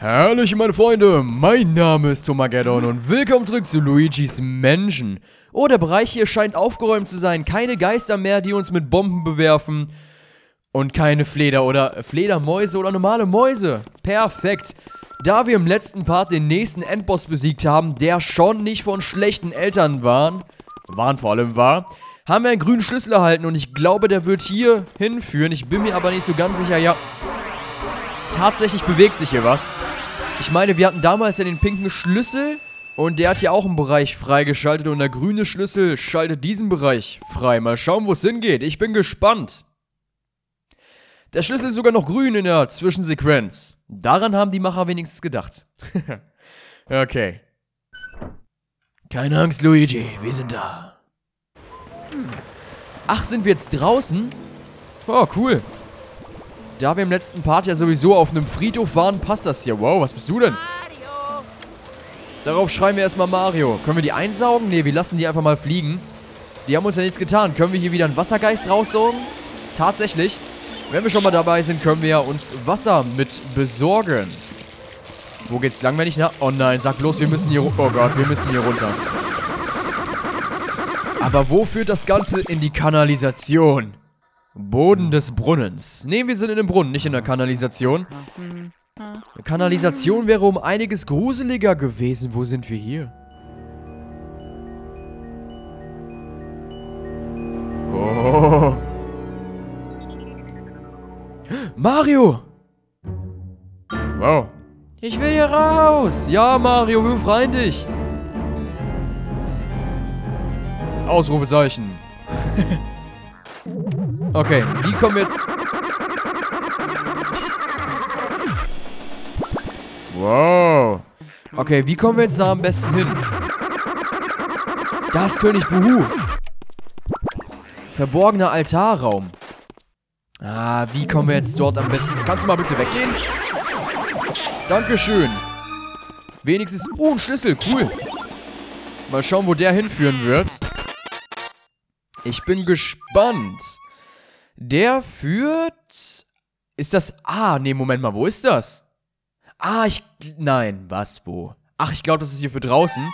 Herrlich, meine Freunde, mein Name ist Tomageddon und willkommen zurück zu Luigis Menschen. Oh, der Bereich hier scheint aufgeräumt zu sein. Keine Geister mehr, die uns mit Bomben bewerfen. Und keine Fleder oder Fledermäuse oder normale Mäuse. Perfekt. Da wir im letzten Part den nächsten Endboss besiegt haben, der schon nicht von schlechten Eltern waren, waren vor allem war, haben wir einen grünen Schlüssel erhalten und ich glaube, der wird hier hinführen. Ich bin mir aber nicht so ganz sicher, ja. Tatsächlich bewegt sich hier was. Ich meine, wir hatten damals ja den pinken Schlüssel und der hat hier auch einen Bereich freigeschaltet und der grüne Schlüssel schaltet diesen Bereich frei. Mal schauen, wo es hingeht. Ich bin gespannt. Der Schlüssel ist sogar noch grün in der Zwischensequenz. Daran haben die Macher wenigstens gedacht. okay. Keine Angst, Luigi, wir sind da. Ach, sind wir jetzt draußen? Oh, cool. Da wir im letzten Part ja sowieso auf einem Friedhof waren, passt das hier. Wow, was bist du denn? Darauf schreiben wir erstmal Mario. Können wir die einsaugen? Ne, wir lassen die einfach mal fliegen. Die haben uns ja nichts getan. Können wir hier wieder einen Wassergeist raussaugen? Tatsächlich. Wenn wir schon mal dabei sind, können wir ja uns Wasser mit besorgen. Wo geht's lang, wenn ich nach... Oh nein, sag bloß, wir müssen hier... Oh Gott, wir müssen hier runter. Aber wo führt das Ganze in die Kanalisation? Boden des Brunnens. Ne, wir sind in dem Brunnen, nicht in der Kanalisation. Eine Kanalisation wäre um einiges gruseliger gewesen. Wo sind wir hier? Oh. Mario! Wow. Ich will hier raus. Ja, Mario, wir befreien dich. Ausrufezeichen. okay, wie kommen wir jetzt... Wow. Okay, wie kommen wir jetzt da am besten hin? Da ist König Buhu. Verborgener Altarraum. Ah, wie kommen wir jetzt dort am besten? Kannst du mal bitte weggehen? Dankeschön. Wenigstens... Oh, ein Schlüssel. Cool. Mal schauen, wo der hinführen wird. Ich bin gespannt. Der führt... Ist das... Ah, nee, Moment mal. Wo ist das? Ah, ich... Nein, was, wo? Ach, ich glaube, das ist hier für draußen.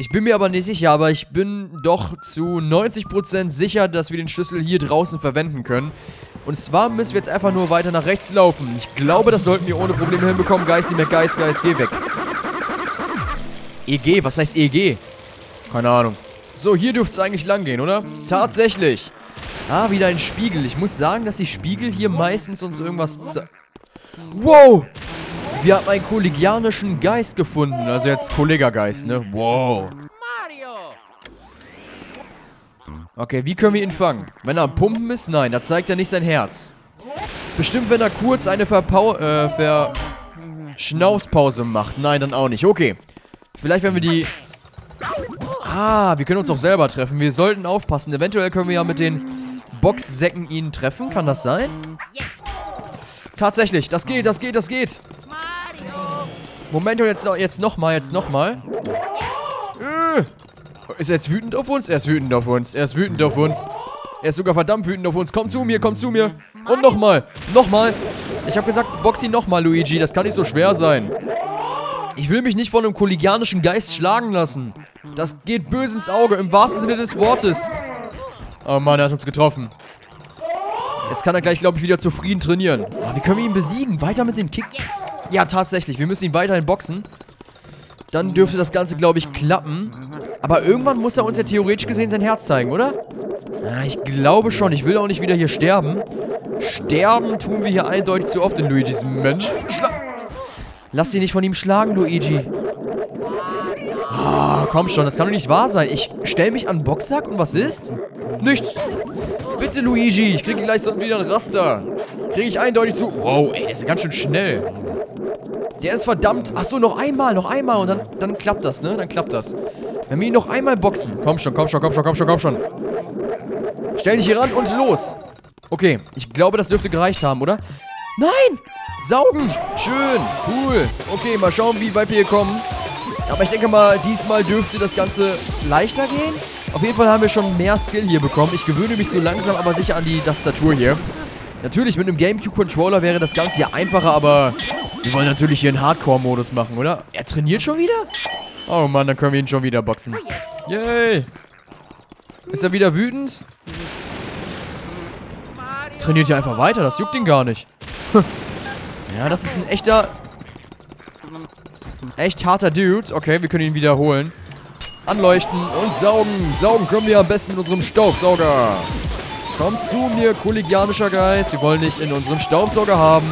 Ich bin mir aber nicht sicher, aber ich bin doch zu 90% sicher, dass wir den Schlüssel hier draußen verwenden können. Und zwar müssen wir jetzt einfach nur weiter nach rechts laufen. Ich glaube, das sollten wir ohne Probleme hinbekommen. Geist, Geist, Geist, geh weg. EG, was heißt EG? Keine Ahnung. So, hier dürfte es eigentlich lang gehen, oder? Tatsächlich. Ah, wieder ein Spiegel. Ich muss sagen, dass die Spiegel hier meistens uns irgendwas... Wow! Wir haben einen kollegianischen Geist gefunden. Also jetzt Kollegageist, ne? Wow. Mario! Okay, wie können wir ihn fangen? Wenn er am Pumpen ist? Nein, da zeigt er nicht sein Herz. Bestimmt, wenn er kurz eine Verpau äh, Ver Schnauzpause macht. Nein, dann auch nicht. Okay. Vielleicht, wenn wir die... Ah, wir können uns auch selber treffen. Wir sollten aufpassen. Eventuell können wir ja mit den Boxsäcken ihn treffen. Kann das sein? Tatsächlich. Das geht, das geht, das geht. Moment, jetzt, jetzt nochmal, jetzt nochmal. Äh. Ist er jetzt wütend auf uns? Er ist wütend auf uns. Er ist wütend auf uns. Er ist sogar verdammt wütend auf uns. Komm zu mir, komm zu mir. Und nochmal. Nochmal. Ich habe gesagt, box ihn nochmal, Luigi. Das kann nicht so schwer sein. Ich will mich nicht von einem kollegianischen Geist schlagen lassen. Das geht böse ins Auge, im wahrsten Sinne des Wortes. Oh Mann, er hat uns getroffen. Jetzt kann er gleich, glaube ich, wieder zufrieden trainieren. Ah, wie können wir ihn besiegen? Weiter mit dem Kick. Ja, tatsächlich. Wir müssen ihn weiterhin boxen. Dann dürfte das Ganze, glaube ich, klappen. Aber irgendwann muss er uns ja theoretisch gesehen sein Herz zeigen, oder? Ja, ich glaube schon. Ich will auch nicht wieder hier sterben. Sterben tun wir hier eindeutig zu oft in Luigis Mensch. Schla Lass dich nicht von ihm schlagen, Luigi. Komm schon. Das kann doch nicht wahr sein. Ich stell mich an den Boxsack und was ist? Nichts. Bitte, Luigi. Ich kriege gleich wieder ein Raster. Kriege ich eindeutig zu... Wow, ey, der ist ja ganz schön schnell. Der ist verdammt... Achso, noch einmal, noch einmal und dann, dann klappt das, ne? Dann klappt das. Wenn wir ihn noch einmal boxen. Komm schon, komm schon, komm schon, komm schon, komm schon. Stell dich hier ran und los. Okay, ich glaube, das dürfte gereicht haben, oder? Nein! Saugen! Schön, cool. Okay, mal schauen, wie weit wir hier kommen. Aber ich denke mal, diesmal dürfte das Ganze leichter gehen. Auf jeden Fall haben wir schon mehr Skill hier bekommen. Ich gewöhne mich so langsam, aber sicher an die Tastatur hier. Natürlich, mit einem Gamecube-Controller wäre das Ganze hier einfacher, aber Wir wollen natürlich hier einen Hardcore-Modus machen, oder? Er trainiert schon wieder? Oh Mann, dann können wir ihn schon wieder boxen. Yay! Ist er wieder wütend? Mario. Trainiert ja einfach weiter, das juckt ihn gar nicht. ja, das ist ein echter... Echt harter Dude. Okay, wir können ihn wiederholen. Anleuchten und saugen. Saugen können wir am besten mit unserem Staubsauger. Komm zu mir, kollegianischer Geist. Wir wollen dich in unserem Staubsauger haben.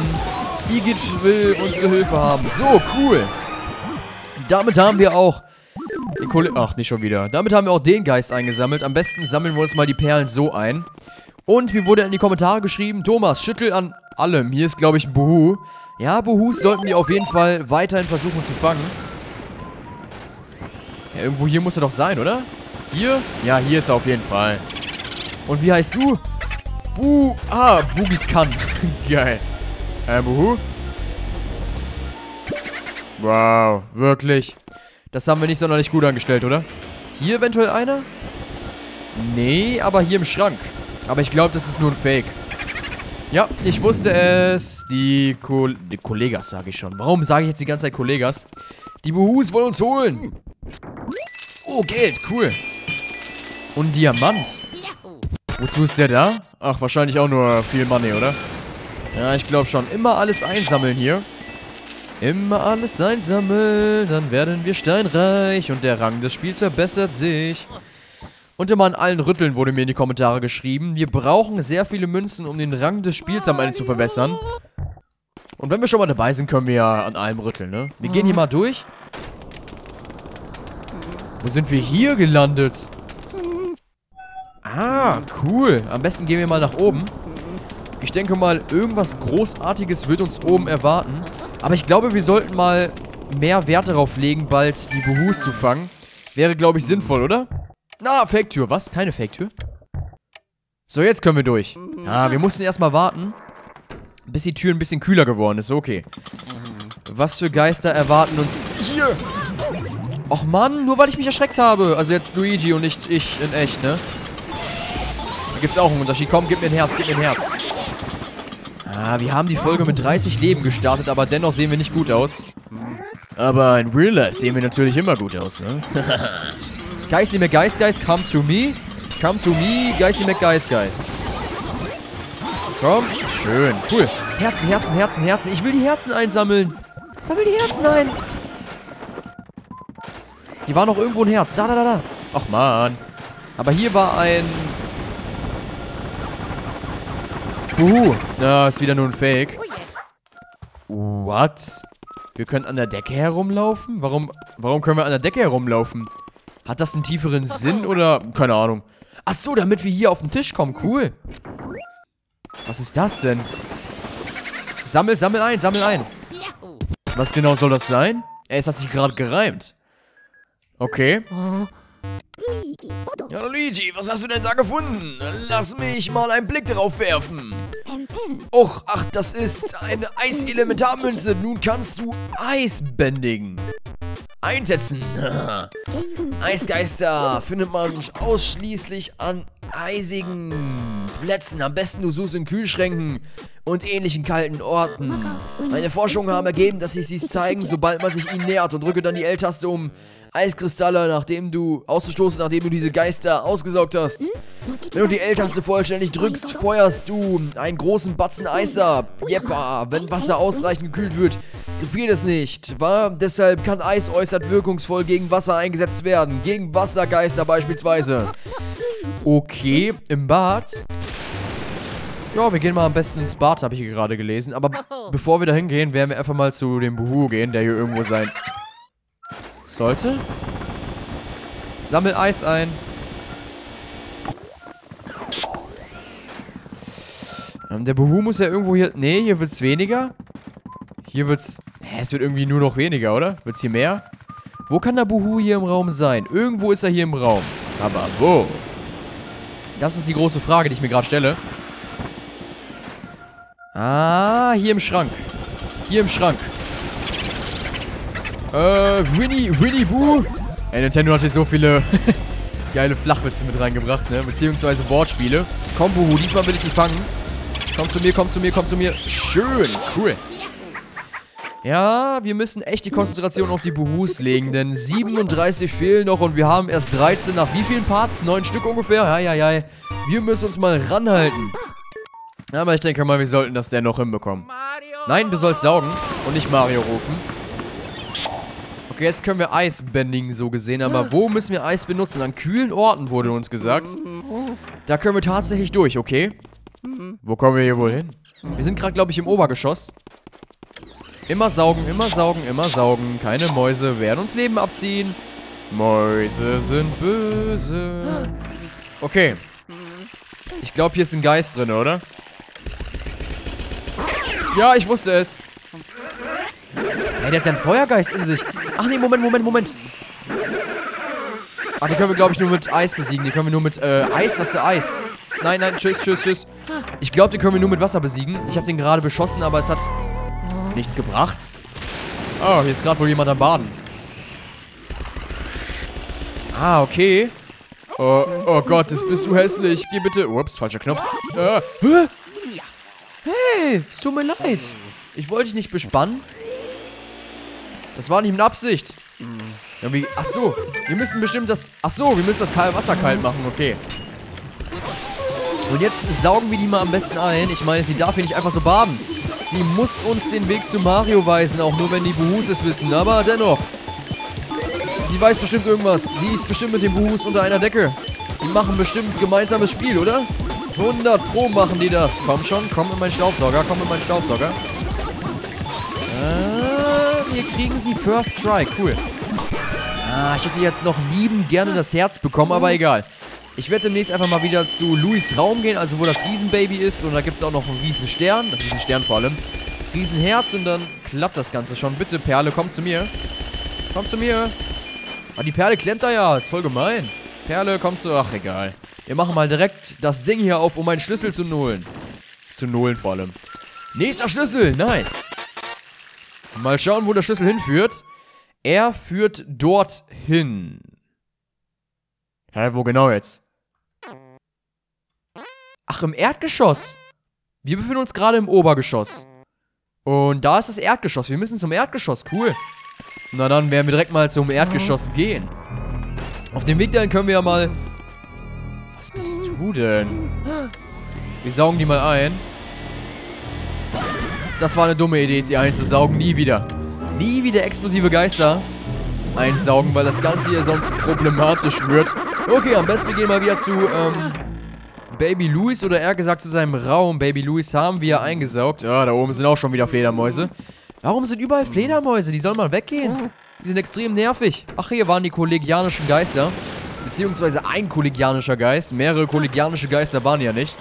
Igitt will unsere Hilfe haben. So, cool. Damit haben wir auch... Die Kolle Ach, nicht schon wieder. Damit haben wir auch den Geist eingesammelt. Am besten sammeln wir uns mal die Perlen so ein. Und mir wurde in die Kommentare geschrieben, Thomas, schüttel an allem. Hier ist, glaube ich, ein Buhu. Ja, Buhus sollten wir auf jeden Fall weiterhin versuchen zu fangen. Ja, irgendwo hier muss er doch sein, oder? Hier? Ja, hier ist er auf jeden Fall. Und wie heißt du? Bu... Ah, Bugis kann. Geil. Äh, Buhu? Wow, wirklich. Das haben wir nicht sonderlich gut angestellt, oder? Hier eventuell einer? Nee, aber hier im Schrank. Aber ich glaube, das ist nur ein Fake. Ja, ich wusste es. Die, Ko die Kollegas, sage ich schon. Warum sage ich jetzt die ganze Zeit Kollegas? Die Buhus wollen uns holen. Oh, Geld, cool. Und Diamant. Wozu ist der da? Ach, wahrscheinlich auch nur viel Money, oder? Ja, ich glaube schon. Immer alles einsammeln hier. Immer alles einsammeln, dann werden wir steinreich und der Rang des Spiels verbessert sich. Und immer an allen Rütteln wurde mir in die Kommentare geschrieben, wir brauchen sehr viele Münzen, um den Rang des Spiels am Ende zu verbessern. Und wenn wir schon mal dabei sind, können wir ja an allem rütteln, ne? Wir gehen hier mal durch. Wo sind wir hier gelandet? Ah, cool. Am besten gehen wir mal nach oben. Ich denke mal, irgendwas Großartiges wird uns oben erwarten. Aber ich glaube, wir sollten mal mehr Wert darauf legen, bald die Buhus zu fangen. Wäre, glaube ich, sinnvoll, oder? Na, Fake-Tür. Was? Keine Fake-Tür? So, jetzt können wir durch. Ah, wir mussten erstmal warten, bis die Tür ein bisschen kühler geworden ist. Okay. Was für Geister erwarten uns hier? Och Mann, nur weil ich mich erschreckt habe. Also jetzt Luigi und nicht ich in echt, ne? Da gibt's auch einen Unterschied. Komm, gib mir ein Herz, gib mir ein Herz. Ah, wir haben die Folge mit 30 Leben gestartet, aber dennoch sehen wir nicht gut aus. Aber in Real Life sehen wir natürlich immer gut aus, ne? Geisty McGeist Geist, come to me. Come to me, Geisty McGeist Geist. Komm, schön, cool. Herzen, Herzen, Herzen, Herzen. Ich will die Herzen einsammeln. Sammel die Herzen ein. Hier war noch irgendwo ein Herz. Da, da, da, da. Ach, man. Aber hier war ein... Buhu. Ja, ist wieder nur ein Fake. Oh. What? Wir können an der Decke herumlaufen? Warum, warum können wir an der Decke herumlaufen? Hat das einen tieferen Sinn oder... Keine Ahnung. Ach so, damit wir hier auf den Tisch kommen. Cool. Was ist das denn? Sammel, sammel ein, sammel ein. Was genau soll das sein? Ey, es hat sich gerade gereimt. Okay. Ja, Luigi, was hast du denn da gefunden? Lass mich mal einen Blick darauf werfen. Och, ach, das ist eine Eiselementarmünze. Nun kannst du Eis bändigen. Einsetzen. Eisgeister findet man ausschließlich an eisigen Plätzen. Am besten du suchst in Kühlschränken und ähnlichen kalten Orten. Meine Forschungen haben ergeben, dass sich sie zeigen, sobald man sich ihnen nähert und drücke dann die L-Taste, um Eiskristalle, nachdem du auszustoßen, nachdem du diese Geister ausgesaugt hast. Wenn du die L-Taste vollständig drückst, feuerst du einen großen Batzen Eis ab. Jeppa, wenn Wasser ausreichend gekühlt wird, gefriert es nicht. Wa? Deshalb kann Eis äußerst wirkungsvoll gegen Wasser eingesetzt werden. Gegen Wassergeister beispielsweise. Okay, im Bad. Ja, wir gehen mal am besten ins Bad, habe ich hier gerade gelesen. Aber bevor wir da hingehen, werden wir einfach mal zu dem Buhu gehen, der hier irgendwo sein sollte. Sammel Eis ein. Ähm, der Buhu muss ja irgendwo hier... Nee, hier wird's weniger. Hier wird's... Hä, es wird irgendwie nur noch weniger, oder? Wird's hier mehr? Wo kann der Buhu hier im Raum sein? Irgendwo ist er hier im Raum. Aber wo? Das ist die große Frage, die ich mir gerade stelle. Ah, hier im Schrank. Hier im Schrank. Äh, Winnie, Winnie Boo. Ey, Nintendo hat hier so viele geile Flachwitze mit reingebracht, ne? Beziehungsweise Wortspiele. Komm, Buhu, diesmal will ich dich fangen. Komm zu mir, komm zu mir, komm zu mir. Schön, cool. Ja, wir müssen echt die Konzentration auf die Buhus legen, denn 37 fehlen noch und wir haben erst 13 nach wie vielen Parts? 9 Stück ungefähr? Ja, ja, ja. Wir müssen uns mal ranhalten. Aber ich denke mal, wir sollten das dennoch hinbekommen. Nein, du sollst saugen und nicht Mario rufen. Jetzt können wir Eis bändigen, so gesehen. Aber wo müssen wir Eis benutzen? An kühlen Orten, wurde uns gesagt. Da können wir tatsächlich durch, okay? Wo kommen wir hier wohl hin? Wir sind gerade, glaube ich, im Obergeschoss. Immer saugen, immer saugen, immer saugen. Keine Mäuse werden uns Leben abziehen. Mäuse sind böse. Okay. Ich glaube, hier ist ein Geist drin, oder? Ja, ich wusste es. Hey, der hat ja einen Feuergeist in sich. Ach nee, Moment, Moment, Moment. Ach, die können wir, glaube ich, nur mit Eis besiegen. Die können wir nur mit, äh, Eis? Was für Eis? Nein, nein, tschüss, tschüss, tschüss. Ich glaube, die können wir nur mit Wasser besiegen. Ich habe den gerade beschossen, aber es hat nichts gebracht. Oh, hier ist gerade wohl jemand am Baden. Ah, okay. Oh, oh Gott, das bist du hässlich. Geh bitte... Ups, falscher Knopf. Äh, hä? Hey, es tut mir leid. Ich wollte dich nicht bespannen. Das war nicht mit Absicht. Ja, wie, ach so, wir müssen bestimmt das... Ach so, wir müssen das Wasser kalt machen, okay. Und jetzt saugen wir die mal am besten ein. Ich meine, sie darf hier nicht einfach so baden. Sie muss uns den Weg zu Mario weisen, auch nur wenn die Buhus es wissen. Aber dennoch. Sie weiß bestimmt irgendwas. Sie ist bestimmt mit dem Buhus unter einer Decke. Die machen bestimmt gemeinsames Spiel, oder? 100 Pro machen die das. Komm schon, komm in meinen Staubsauger, komm in meinen Staubsauger. Äh, wir kriegen sie First Strike. Cool. Ah, ich hätte jetzt noch lieben gerne das Herz bekommen, aber egal. Ich werde demnächst einfach mal wieder zu Louis Raum gehen, also wo das Riesenbaby ist. Und da gibt es auch noch einen Riesenstern, einen Riesenstern vor allem. Riesenherz und dann klappt das Ganze schon. Bitte, Perle, komm zu mir. Komm zu mir. Ah, die Perle klemmt da ja, ist voll gemein. Perle, komm zu... Ach, egal. Wir machen mal direkt das Ding hier auf, um meinen Schlüssel zu nullen. Zu nullen vor allem. Nächster Schlüssel, nice. Mal schauen, wo der Schlüssel hinführt. Er führt dorthin. Hä, wo genau jetzt? Ach, im Erdgeschoss. Wir befinden uns gerade im Obergeschoss. Und da ist das Erdgeschoss. Wir müssen zum Erdgeschoss. Cool. Na dann werden wir direkt mal zum Erdgeschoss gehen. Auf dem Weg dahin können wir ja mal... Was bist du denn? Wir saugen die mal ein. Das war eine dumme Idee, sie einzusaugen. Nie wieder. Nie wieder explosive Geister einsaugen, weil das Ganze hier sonst problematisch wird. Okay, am besten wir gehen mal wieder zu, ähm, Baby Louis oder eher gesagt zu seinem Raum. Baby Louis haben wir eingesaugt. Ja, da oben sind auch schon wieder Fledermäuse. Warum sind überall Fledermäuse? Die sollen mal weggehen. Die sind extrem nervig. Ach, hier waren die kollegianischen Geister. Beziehungsweise ein kollegianischer Geist. Mehrere kollegianische Geister waren ja nicht.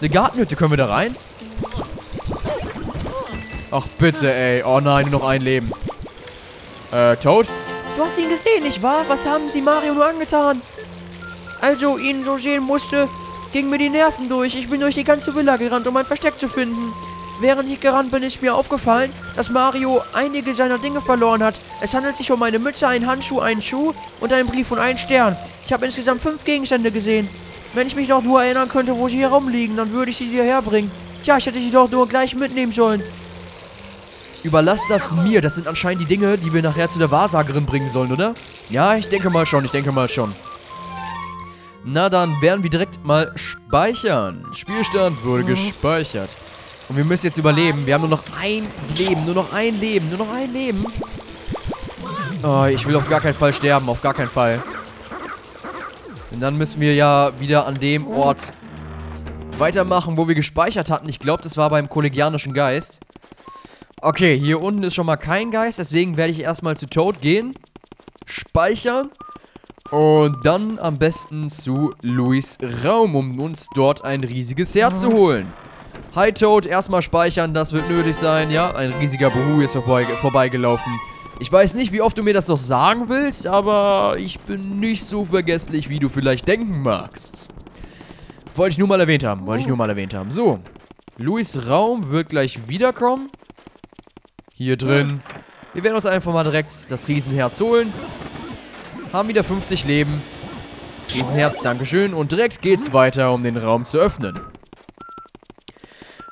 Eine Gartenhütte, können wir da rein? Ach, bitte, ey. Oh nein, nur noch ein Leben. Äh, Toad? Du hast ihn gesehen, nicht wahr? Was haben sie Mario nur angetan? Also, ihn so sehen musste, gingen mir die Nerven durch. Ich bin durch die ganze Villa gerannt, um ein Versteck zu finden. Während ich gerannt bin, ist mir aufgefallen, dass Mario einige seiner Dinge verloren hat. Es handelt sich um eine Mütze, einen Handschuh, einen Schuh und einen Brief und einen Stern. Ich habe insgesamt fünf Gegenstände gesehen. Wenn ich mich noch nur erinnern könnte, wo sie hier rumliegen, dann würde ich sie hierher bringen. Tja, ich hätte sie doch nur gleich mitnehmen sollen. Überlass das mir. Das sind anscheinend die Dinge, die wir nachher zu der Wahrsagerin bringen sollen, oder? Ja, ich denke mal schon. Ich denke mal schon. Na, dann werden wir direkt mal speichern. Spielstand wurde gespeichert. Und wir müssen jetzt überleben. Wir haben nur noch ein Leben. Nur noch ein Leben. Nur noch ein Leben. Oh, ich will auf gar keinen Fall sterben. Auf gar keinen Fall. Und dann müssen wir ja wieder an dem Ort weitermachen, wo wir gespeichert hatten. Ich glaube, das war beim kollegianischen Geist. Okay, hier unten ist schon mal kein Geist, deswegen werde ich erstmal zu Toad gehen. Speichern. Und dann am besten zu Louis Raum, um uns dort ein riesiges Herz zu holen. Hi Toad, erstmal speichern, das wird nötig sein, ja? Ein riesiger Buhu ist vorbei, vorbeigelaufen. Ich weiß nicht, wie oft du mir das noch sagen willst, aber ich bin nicht so vergesslich, wie du vielleicht denken magst. Wollte ich nur mal erwähnt haben, wollte ich nur mal erwähnt haben. So, Louis Raum wird gleich wiederkommen. Hier drin. Wir werden uns einfach mal direkt das Riesenherz holen. Haben wieder 50 Leben. Riesenherz, Dankeschön. Und direkt geht's weiter, um den Raum zu öffnen.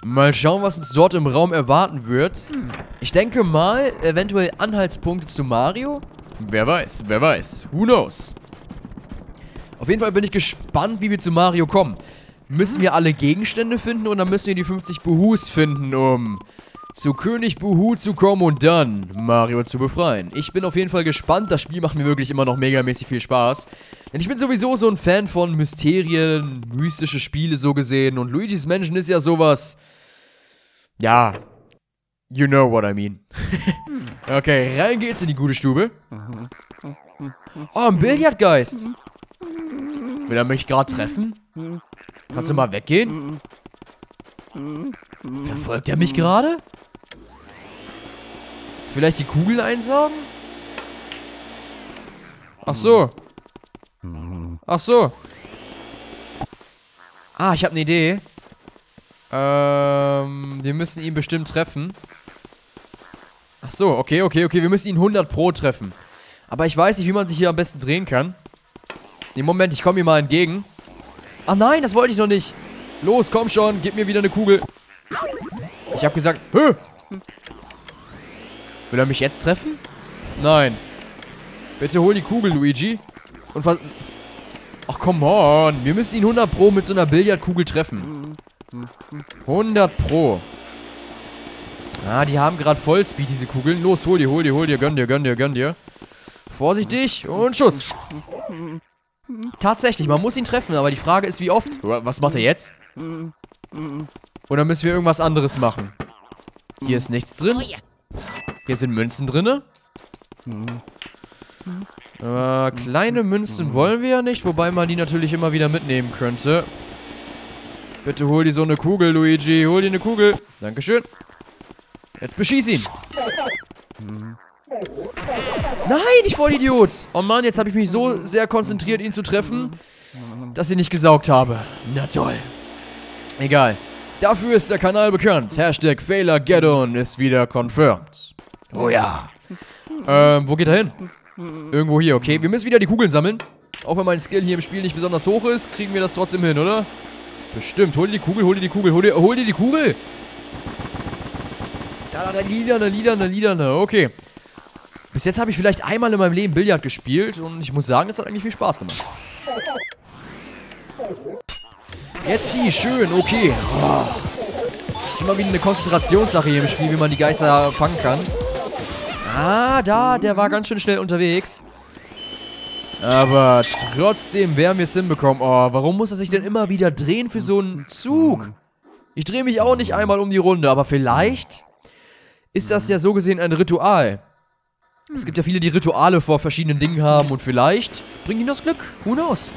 Mal schauen, was uns dort im Raum erwarten wird. Ich denke mal, eventuell Anhaltspunkte zu Mario. Wer weiß, wer weiß. Who knows? Auf jeden Fall bin ich gespannt, wie wir zu Mario kommen. Müssen wir alle Gegenstände finden oder müssen wir die 50 Buhus finden, um zu König Buhu zu kommen und dann Mario zu befreien. Ich bin auf jeden Fall gespannt. Das Spiel macht mir wirklich immer noch megamäßig viel Spaß. Denn ich bin sowieso so ein Fan von Mysterien, mystische Spiele so gesehen. Und Luigi's Mansion ist ja sowas... Ja, you know what I mean. okay, rein geht's in die gute Stube. Oh, ein Billardgeist. Will er mich gerade treffen? Kannst du mal weggehen? Verfolgt er mich gerade? Vielleicht die Kugeln einsaugen? Ach so. Ach so. Ah, ich habe eine Idee. Ähm, wir müssen ihn bestimmt treffen. Ach so, okay, okay, okay. Wir müssen ihn 100 pro treffen. Aber ich weiß nicht, wie man sich hier am besten drehen kann. Nee, Moment, ich komme ihm mal entgegen. Ach nein, das wollte ich noch nicht. Los, komm schon, gib mir wieder eine Kugel. Ich habe gesagt, Hö! Will er mich jetzt treffen? Nein. Bitte hol die Kugel, Luigi. Und was... Ach, come on. Wir müssen ihn 100 pro mit so einer Billardkugel treffen. 100 pro. Ah, die haben gerade Vollspeed, diese Kugeln. Los, hol dir, hol dir, hol dir, gönn dir, gönn dir, gönn dir. Vorsichtig und Schuss. Tatsächlich, man muss ihn treffen, aber die Frage ist, wie oft? Was macht er jetzt? Oder müssen wir irgendwas anderes machen? Hier ist nichts drin. Oh. Hier sind Münzen drin. Äh, kleine Münzen wollen wir ja nicht, wobei man die natürlich immer wieder mitnehmen könnte. Bitte hol dir so eine Kugel, Luigi. Hol dir eine Kugel. Dankeschön. Jetzt beschieß ihn. Nein, ich Vollidiot. Oh Mann, jetzt habe ich mich so sehr konzentriert, ihn zu treffen, dass ich nicht gesaugt habe. Na toll. Egal. Dafür ist der Kanal bekannt. Hashtag FailerGeddon ist wieder confirmed. Oh ja. Ähm, wo geht er hin? Irgendwo hier, okay. Wir müssen wieder die Kugeln sammeln. Auch wenn mein Skill hier im Spiel nicht besonders hoch ist, kriegen wir das trotzdem hin, oder? Bestimmt. Hol dir die Kugel, hol dir die Kugel, hol dir, hol dir die Kugel. Da, da, da, Liderne, Liderne, Liderne. Okay. Bis jetzt habe ich vielleicht einmal in meinem Leben Billard gespielt und ich muss sagen, es hat eigentlich viel Spaß gemacht. Jetzt sie, schön, okay. Oh. Ist immer wieder eine Konzentrationssache hier im Spiel, wie man die Geister fangen kann. Ah, da, der war ganz schön schnell unterwegs. Aber trotzdem werden wir es hinbekommen. Oh, warum muss er sich denn immer wieder drehen für so einen Zug? Ich drehe mich auch nicht einmal um die Runde, aber vielleicht ist das ja so gesehen ein Ritual. Es gibt ja viele, die Rituale vor verschiedenen Dingen haben und vielleicht bringt ihnen das Glück. Who knows?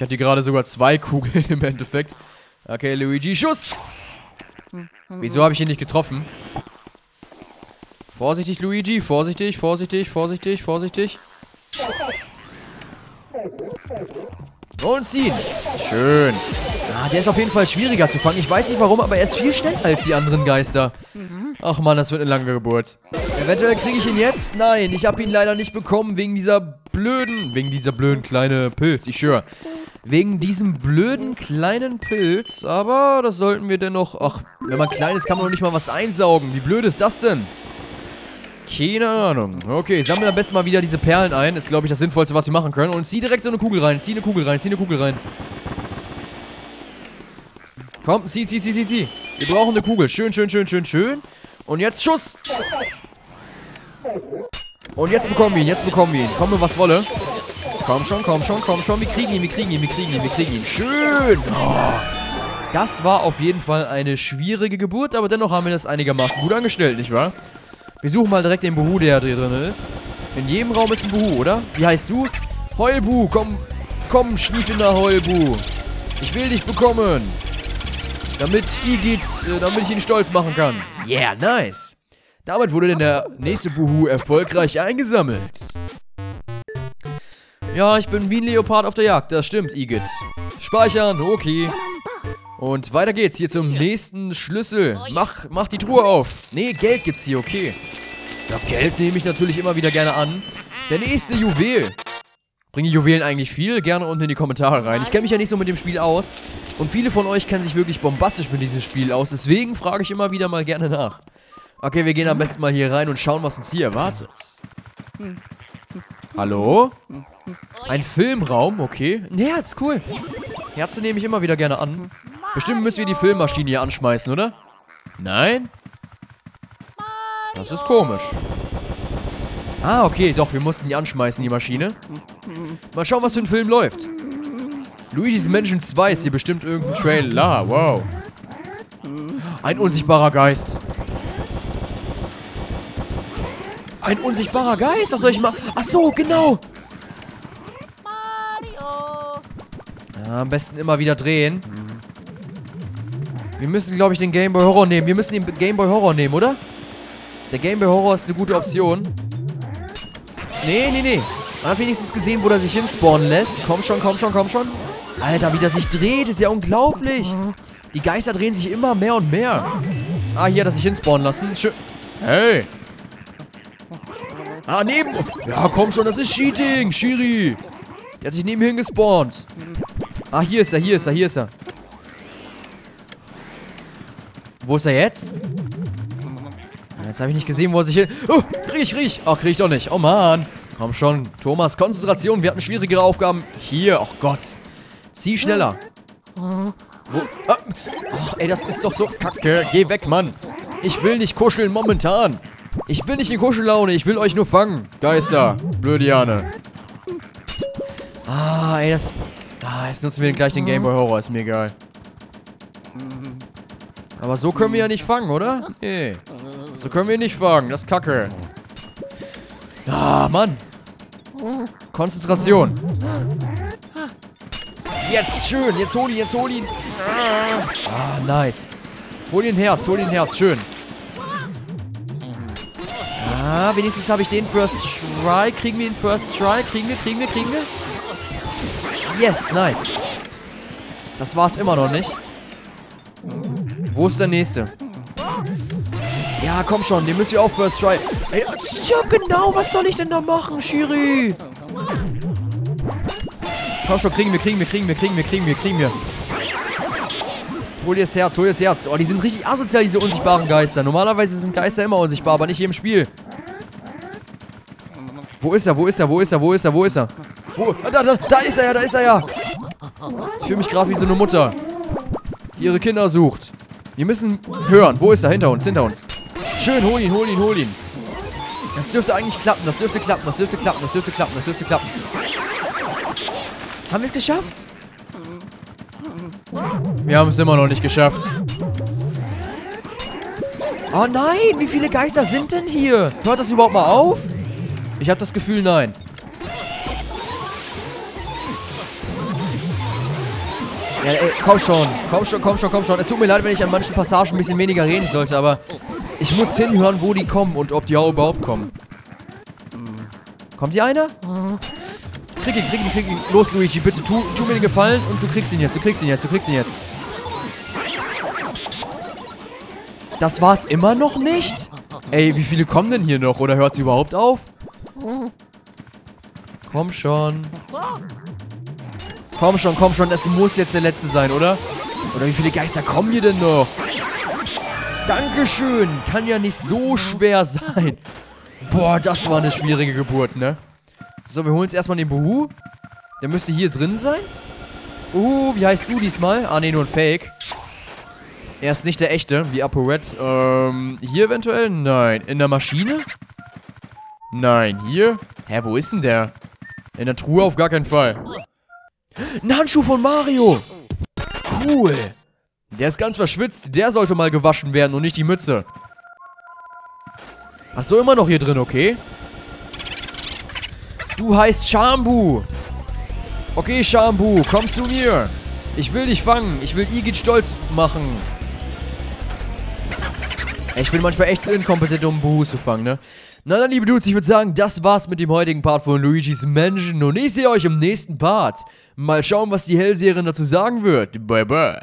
Ich hatte gerade sogar zwei Kugeln im Endeffekt. Okay, Luigi, Schuss! Wieso habe ich ihn nicht getroffen? Vorsichtig, Luigi, vorsichtig, vorsichtig, vorsichtig, vorsichtig. Und ziehen. Schön. Ah, der ist auf jeden Fall schwieriger zu fangen. Ich weiß nicht warum, aber er ist viel schneller als die anderen Geister. Ach man, das wird eine lange Geburt. Eventuell kriege ich ihn jetzt? Nein, ich habe ihn leider nicht bekommen wegen dieser blöden, wegen dieser blöden kleine Pilz, ich schwöre. Wegen diesem blöden kleinen Pilz, aber das sollten wir dennoch, ach, wenn man klein ist, kann man doch nicht mal was einsaugen. Wie blöd ist das denn? Keine Ahnung. Okay, sammeln am besten mal wieder diese Perlen ein. Ist, glaube ich, das Sinnvollste, was wir machen können. Und zieh direkt so eine Kugel rein. Zieh eine Kugel rein. Zieh eine Kugel rein. Komm, zieh, zieh, zieh, zieh, zieh. Wir brauchen eine Kugel. Schön, schön, schön, schön, schön. Und jetzt Schuss. Und jetzt bekommen wir ihn. Jetzt bekommen wir ihn. Komme, was wolle. Komm schon, komm schon, komm schon. Wir kriegen ihn, wir kriegen ihn, wir kriegen ihn, wir kriegen ihn. Schön. Oh. Das war auf jeden Fall eine schwierige Geburt, aber dennoch haben wir das einigermaßen gut angestellt, nicht wahr? Wir suchen mal direkt den Buhu, der hier drin ist. In jedem Raum ist ein Buhu, oder? Wie heißt du? Heulbu, komm, komm, schniefender Heulbu. Ich will dich bekommen. Damit Igit, äh, damit ich ihn stolz machen kann. Yeah, nice. Damit wurde denn der nächste Buhu erfolgreich eingesammelt. Ja, ich bin wie ein Leopard auf der Jagd, das stimmt, Igit. Speichern, okay. Und weiter geht's hier zum nächsten Schlüssel. Mach, mach die Truhe auf. Nee, Geld gibt's hier, okay. Ja, Geld nehme ich natürlich immer wieder gerne an. Der nächste Juwel. Bringen die Juwelen eigentlich viel? Gerne unten in die Kommentare rein. Ich kenne mich ja nicht so mit dem Spiel aus. Und viele von euch kennen sich wirklich bombastisch mit diesem Spiel aus. Deswegen frage ich immer wieder mal gerne nach. Okay, wir gehen am besten mal hier rein und schauen, was uns hier erwartet. Hallo? Ein Filmraum, okay. Ein Herz, cool. Herze nehme ich immer wieder gerne an. Bestimmt müssen wir die Filmmaschine hier anschmeißen, oder? Nein? Das ist komisch. Ah, okay, doch, wir mussten die anschmeißen, die Maschine. Mal schauen, was für ein Film läuft. Luigi's Mansion 2 ist hier bestimmt irgendein Trailer. Wow. Ein unsichtbarer Geist. Ein unsichtbarer Geist? Was soll ich machen? Ach so, genau. Ja, am besten immer wieder drehen. Wir müssen, glaube ich, den Game Boy Horror nehmen. Wir müssen den Game Boy Horror nehmen, oder? Der Game Boy Horror ist eine gute Option. Nee, nee, nee. Man hat wenigstens gesehen, wo er sich hinspawnen lässt. Komm schon, komm schon, komm schon. Alter, wie der sich dreht, ist ja unglaublich. Die Geister drehen sich immer mehr und mehr. Ah, hier hat er sich hinspawnen lassen. Schön. Hey. Ah, neben... Ja, komm schon, das ist Cheating, Shiri. Der hat sich neben ihm gespawnt. Ah, hier ist er, hier ist er, hier ist er. Wo ist er jetzt? Jetzt habe ich nicht gesehen, wo er sich hin... Oh, riech, riech. Ach, krieg ich doch nicht. Oh, Mann. Komm schon. Thomas, Konzentration. Wir hatten schwierigere Aufgaben. Hier. Oh Gott. Zieh schneller. Wo? Ah. Ach, ey, das ist doch so kacke. Geh weg, Mann. Ich will nicht kuscheln momentan. Ich bin nicht in Kuschellaune. Ich will euch nur fangen. Geister. Blödiane. Ah, ey, das... Ah, jetzt nutzen wir gleich den Game Boy Horror. Ist mir egal. Aber so können wir ja nicht fangen, oder? Nee. So können wir nicht fangen. Das ist kacke. Ah, Mann. Konzentration. Jetzt, schön. Jetzt hol ihn, jetzt hol ihn. Ah, nice. Hol ihn Herz, hol ihn Herz. Schön. Wenigstens habe ich den First Try. Kriegen wir den First Try? Kriegen wir, kriegen wir, kriegen wir? Yes, nice. Das war's immer noch nicht. Wo ist der nächste? Ja, komm schon, den müssen wir auch First Try. Ey, tja, genau, was soll ich denn da machen, Shiri? Komm schon, kriegen wir, kriegen wir, kriegen wir, kriegen wir, kriegen wir, kriegen wir. Hol dir das Herz, hol dir das Herz. Oh, die sind richtig asozial, diese unsichtbaren Geister. Normalerweise sind Geister immer unsichtbar, aber nicht hier im Spiel. Wo ist er, wo ist er, wo ist er, wo ist er, wo ist er? Wo? Ah, Da, da, da ist er ja, da ist er ja. Ich fühle mich gerade wie so eine Mutter, die ihre Kinder sucht. Wir müssen hören. Wo ist er? Hinter uns, hinter uns. Schön, hol ihn, hol ihn, hol ihn. Das dürfte eigentlich klappen, das dürfte klappen, das dürfte klappen, das dürfte klappen, das dürfte klappen. Haben wir es geschafft? Wir haben es immer noch nicht geschafft. Oh nein, wie viele Geister sind denn hier? Hört das überhaupt mal auf? Ich habe das Gefühl, nein. Ja, ey, komm schon. Komm schon, komm schon, komm schon. Es tut mir leid, wenn ich an manchen Passagen ein bisschen weniger reden sollte, aber ich muss hinhören, wo die kommen und ob die auch überhaupt kommen. Kommt hier einer? Krieg ihn, krieg ihn, krieg ihn. Los, Luigi, bitte, tu, tu mir den Gefallen und du kriegst ihn jetzt, du kriegst ihn jetzt, du kriegst ihn jetzt. Das war's immer noch nicht? Ey, wie viele kommen denn hier noch? Oder hört sie überhaupt auf? Komm schon. Komm schon, komm schon, das muss jetzt der letzte sein, oder? Oder wie viele Geister kommen hier denn noch? Dankeschön. Kann ja nicht so schwer sein. Boah, das war eine schwierige Geburt, ne? So, wir holen uns erstmal den Buhu. Der müsste hier drin sein. Buhu, wie heißt du diesmal? Ah, ne, nur ein Fake. Er ist nicht der echte, wie Apo Red. Ähm, hier eventuell? Nein. In der Maschine? Nein, hier? Hä, wo ist denn der? In der Truhe auf gar keinen Fall. Ein Handschuh von Mario. Cool. Der ist ganz verschwitzt. Der sollte mal gewaschen werden und nicht die Mütze. Ach so, immer noch hier drin, okay? Du heißt Shambu. Okay, Shambu, komm zu mir. Ich will dich fangen. Ich will Igit stolz machen. Ich bin manchmal echt zu inkompetent, um Buhu zu fangen, ne? Na dann, liebe Dudes, ich würde sagen, das war's mit dem heutigen Part von Luigi's Mansion und ich sehe euch im nächsten Part. Mal schauen, was die Hellseherin dazu sagen wird. Bye, bye.